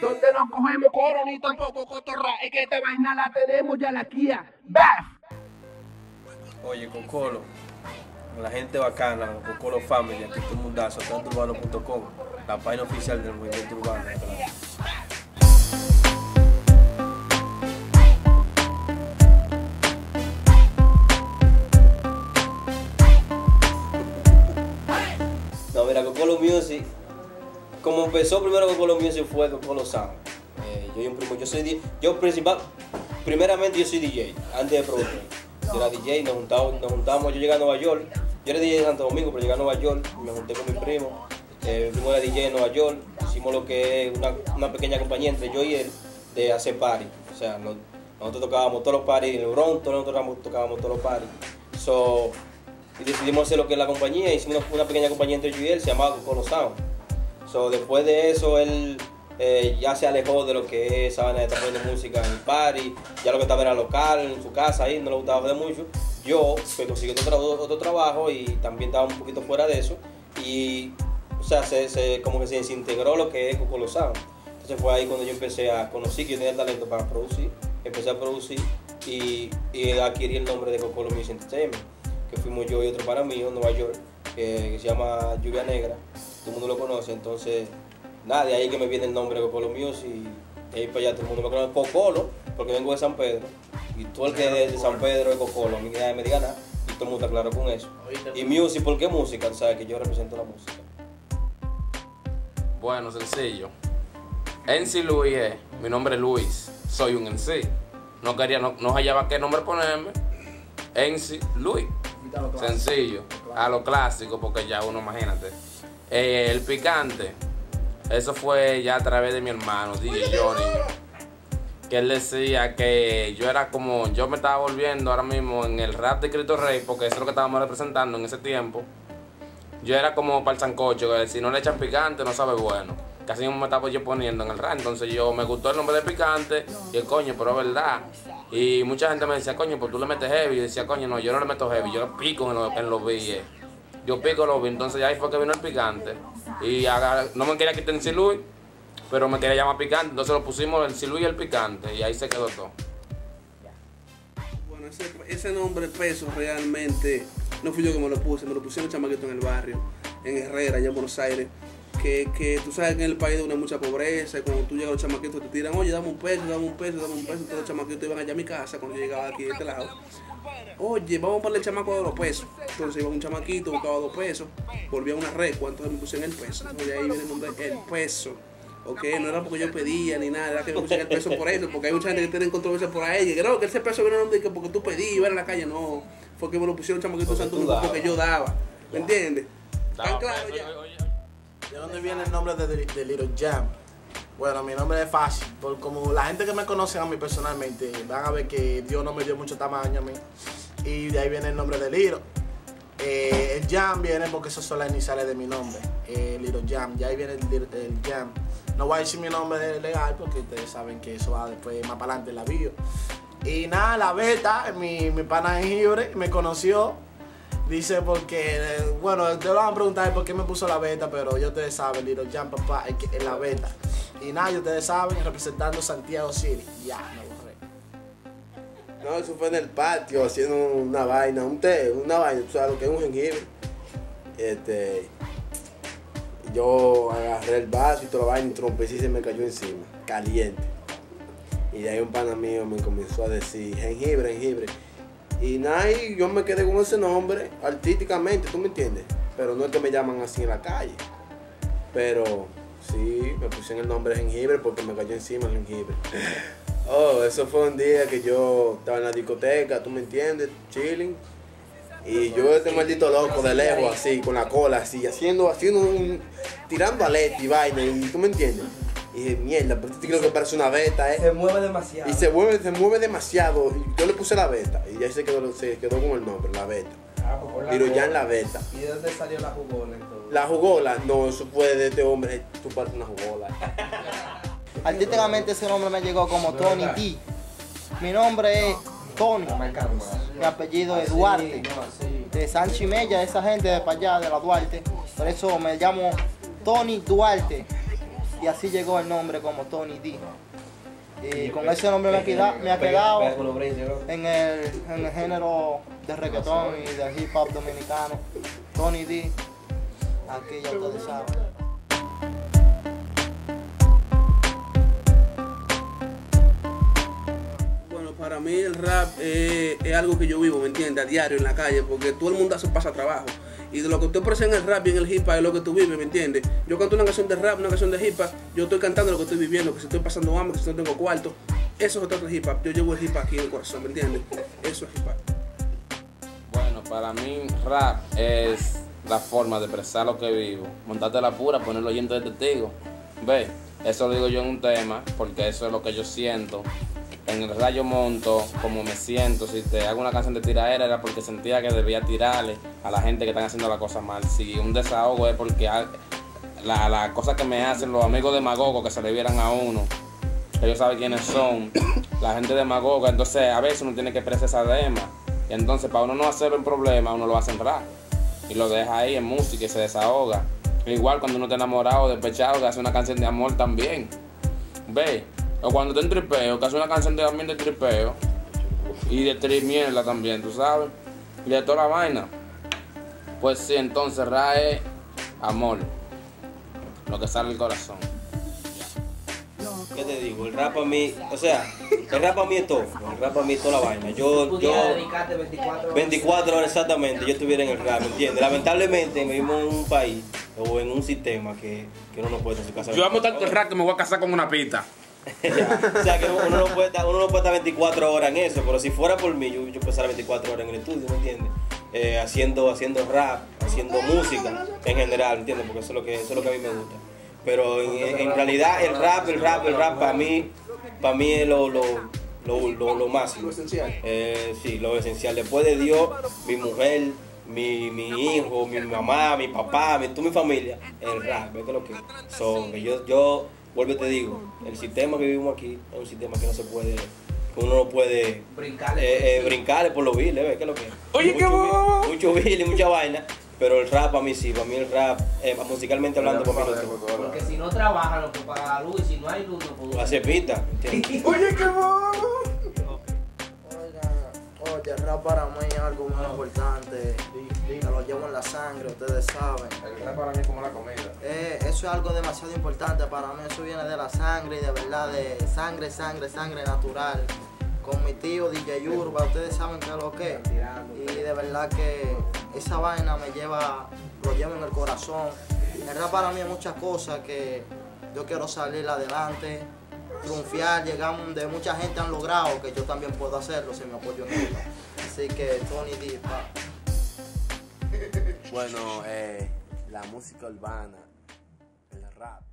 Donde no cogemos coro ni tampoco cotorra. Es que esta vaina la tenemos ya la Kia. ¡Baf! Oye, Cocolo, la gente bacana, Cocolo Family, aquí todo el mundazo, tanturbano.com, la página oficial del movimiento urbano. No, mira, Cocolo Music, como empezó primero Cocolo Music fue Cocolo Sound. Eh, yo y un primo, yo soy, di- yo principal, primeramente yo soy DJ, antes de productor. Yo era DJ, nos juntábamos, nos juntábamos, yo llegué a Nueva York, yo era DJ de Santo Domingo, pero llegué a Nueva York, me junté con mi primo, eh, mi primo era DJ en Nueva York, hicimos lo que es una, pequeña compañía entre yo y él de hacer party. O sea, nos- nosotros tocábamos todos los parties en el Bronx, nosotros tocábamos, todos los parties. So, y decidimos hacer lo que es la compañía, hicimos una, una pequeña compañía entre yo y él, se llamaba Colo Sound. So, después de eso, él eh, ya se alejó de lo que es esa vaina de estar poniendo música en el party, ya lo que estaba era local, en su casa, ahí no le gustaba de mucho. Yo pues, conseguí otro, tra- otro trabajo y también estaba un poquito fuera de eso. Y, o sea, se, como que se desintegró lo que es Cocolo Sound. Entonces fue ahí cuando yo empecé a conocer que yo tenía talento para producir, empecé a producir y, adquirí el nombre de Cocolo Music Entertainment, que fuimos yo y otro para mí en Nueva York, que se llama Lluvia Negra, todo el mundo lo conoce, entonces nada, de ahí que me viene el nombre de Cocolo Music y de ahí para allá todo el mundo me conoce Cocolo, porque vengo de San Pedro, y todo el que es de San Pedro es Cocolo, a mí nadie me diga nada, y todo el mundo está claro con eso. Y Music, ¿por qué música? O sea, que yo represento la música. Bueno, sencillo. NC Luis es, mi nombre es Luis, soy un NC. No quería, no, no hallaba qué nombre ponerme. NC Luis. Sencillo. A lo clásico, porque ya uno, imagínate. Eh, el picante, eso fue ya a través de mi hermano, DJ Johnny. Que él decía que yo era como, yo me estaba volviendo ahora mismo en el rap de Cristo Rey, porque eso es lo que estábamos representando en ese tiempo. Yo era como para el sancocho, que si no le echan picante no sabe bueno. Casi mismo me estaba yo poniendo en el rap. Entonces yo me gustó el nombre de picante y el coño, pero es verdad. Y mucha gente me decía, coño, pues tú le metes heavy. Y yo decía, coño, no, yo no le meto heavy, yo lo pico en, los- en los billes. Yo pico los billes. Entonces ahí fue que vino el picante. Y no me quería quitar el silui, pero me quería llamar picante. Entonces lo pusimos el silui y el picante. Y ahí se quedó todo. Bueno, ese, ese nombre peso realmente no fui yo que me lo puse, me lo pusieron chamaquito en el barrio, en Herrera, allá en Buenos Aires. Que, que tú sabes que en el país donde hay mucha pobreza, y cuando tú llegas los chamaquitos te tiran, oye, dame un peso, dame un peso, dame un peso. Entonces los chamaquitos iban allá a mi casa cuando yo llegaba aquí de este lado. Oye, vamos a ponerle el chamaco de dos pesos. Entonces iba un chamaquito, buscaba dos pesos, volvía a una recua, entonces me pusieron el peso. De ahí viene el nombre, el peso. Ok, no era porque yo pedía ni nada, era que me pusieron el peso por eso, porque hay mucha gente que tiene controversia por ahí, que no, que ese peso viene de que porque tú pedí, iba en la calle, no, fue que me lo pusieron chamaquito santo porque yo daba, ¿me entiendes? ¿Tan claro ya? Oye, oye. ¿De dónde viene el nombre de, de- Little Jam? Bueno, mi nombre es fácil, por como la gente que me conoce a mí personalmente van a ver que Dios no me dio mucho tamaño a mí. Y de ahí viene el nombre de Little. Eh, el Jam viene porque esas son las iniciales de mi nombre, eh, Little Jam. Ya ahí viene el, el Jam. No voy a decir mi nombre legal porque ustedes saben que eso va después más para adelante en la bio. Y nada, la beta, mi, mi pana jengibre me conoció. Dice porque, bueno, te lo van a preguntar por qué me puso la beta, pero ya ustedes saben, Little Jam, papá, es la beta. Y nada, ustedes saben, representando Santiago City. Ya, me borré. No, eso fue en el patio haciendo una vaina, un té, una vaina, tú sabes lo que es un jengibre. Este, yo agarré el vaso y toda la vaina y trompé y se me cayó encima, caliente. Y de ahí un pana mío me comenzó a decir jengibre, jengibre. Y nada, yo me quedé con ese nombre artísticamente, ¿tú me entiendes? Pero no es que me llaman así en la calle. Pero sí, me puse el nombre jengibre porque me cayó encima el jengibre. Oh, eso fue un día que yo estaba en la discoteca, tú me entiendes, chilling. Y yo este maldito loco de lejos así, con la cola así, haciendo, haciendo un, tirando aleta y vaina, y tú me entiendes. Y dije, mierda, pero este creo que parece una beta, eh. Se mueve demasiado. Y se mueve, se mueve demasiado. Y yo le puse la beta. Y ahí se quedó, se quedó con el nombre, la beta. Ah, pues Pero ya en la beta. ¿Y de dónde salió la jugola entonces? La jugola, no, eso fue de este hombre. Tú pareces una jugola. Artísticamente ese nombre me llegó como Tony D. Mi nombre es Tony. Mi apellido es Duarte. De San Chimella, esa gente de para allá, de la Duarte. Por eso me llamo Tony Duarte. Y así llegó el nombre como Tony D. Y con ese nombre me ha quedado, me ha quedado en el, en el género de reggaetón y de hip hop dominicano. Tony D, aquí ya ustedes saben. Mí el rap es algo que yo vivo, ¿me entiendes? A diario en la calle, porque todo el mundo hace pasa trabajo. Y de lo que tú expresas en el rap y en el hip hop es lo que tú vives, ¿me entiendes? Yo canto una canción de rap, una canción de hip hop, yo estoy cantando lo que estoy viviendo, que si estoy pasando hambre, que si no tengo cuarto. Eso es otro hip hop. Yo llevo el hip hop aquí en el corazón, ¿me entiendes? Eso es hip hop. Bueno, para mí rap es la forma de expresar lo que vivo. Montarte la pura, poner los oyentes de testigo. Ve, eso lo digo yo en un tema, porque eso es lo que yo siento. En el rap yo monto como me siento. Si te hago una canción de tiraera era porque sentía que debía tirarle a la gente que están haciendo la cosa mal. Si un desahogo es porque la, la cosa que me hacen los amigos demagogos que se le vieran a uno. Ellos saben quiénes son. La gente demagoga. Entonces a veces uno tiene que expresar esa dema. Y entonces para uno no hacerlo en problema, uno lo hace en rap. Y lo deja ahí en música y se desahoga. Igual cuando uno está enamorado, despechado, que hace una canción de amor también. Ve. O cuando está en tripeo, que hace una canción de, también de tripeo. Y de tri mierda también, tú sabes. Y de toda la vaina. Pues sí, entonces rap es amor. Lo que sale del corazón. ¿Qué te digo? El rap a mí, o sea, el rap a mí es todo. El rap a mí es toda la vaina. Yo, yo, dedicarte 24 horas. 24 horas exactamente, yo estuviera en el rap, ¿me entiendes? Lamentablemente vivimos en un país o en un sistema que, que uno no puede en su casa. Yo amo tanto el rap que me voy a casar con una pita. o sea, que uno no, puede estar, uno no puede estar 24 horas en eso, pero si fuera por mí, yo, yo pasara 24 horas en el estudio, ¿me entiendes? Eh, haciendo, haciendo rap, haciendo música en general, ¿me entiendes? Porque eso es lo que, eso es lo que a mí me gusta. Pero en, en realidad el rap, el rap, el rap para mí, para mí es lo, lo, lo, lo, lo máximo. Lo esencial. Eh, sí, lo esencial. Después de Dios, mi mujer, mi, mi hijo, mi mamá, mi papá, mi, toda mi familia, el rap, ¿ves qué es lo que son? Que yo, yo, vuelvo y te digo, el sistema que vivimos aquí es un sistema que no se puede, que uno no puede Brincarle. eh, eh, brincarle por los viles, ¿ves qué es lo que es? Oye, qué bobo. Mucho bill y mucha vaina, pero el rap para mí sí, para mí el rap, eh, musicalmente hablando, para mí no es Porque si no trabajan, no pueden pagar la luz. Y si no hay luz, no pueden. Hace pita, ¿entiendes? Oye, qué bobo. El rap para mí es algo muy importante. Me lo llevo en la sangre, ustedes saben. El rap para mí es como la comida. Eh, eso es algo demasiado importante para mí. Eso viene de la sangre y de verdad, de sangre, sangre, sangre natural. Con mi tío DJ Urba, ustedes saben que es lo que es. Y de verdad que esa vaina me lleva, lo llevo en el corazón. El rap para mí es muchas cosas que yo quiero salir adelante, triunfar, llegar donde mucha gente han logrado, que yo también puedo hacerlo si me apoyo en. Así que Tony D, pa. Bueno, eh, la música urbana, el rap.